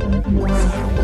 Wow.